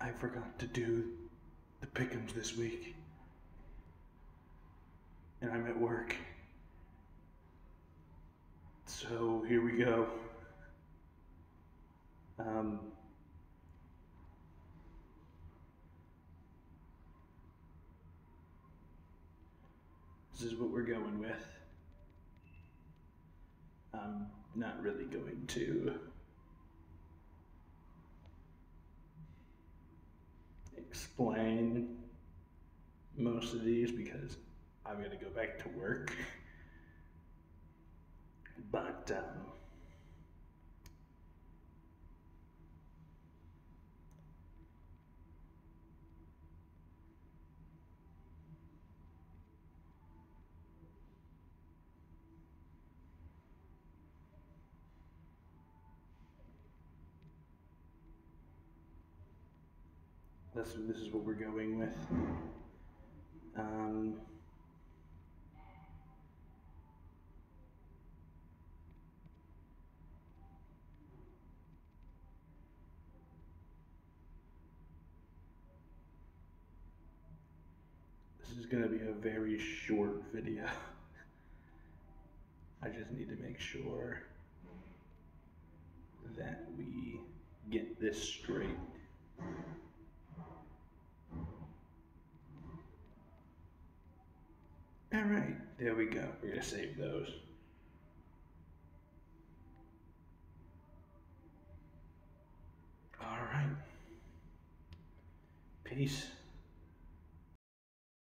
I forgot to do the Pick'ems this week. And I'm at work. So here we go. Um, this is what we're going with. I'm not really going to explain most of these because I'm going to go back to work. But, um, This, this is what we're going with. Um, this is going to be a very short video. I just need to make sure that we get this straight. All right, there we go. We're gonna save those. All right. Peace.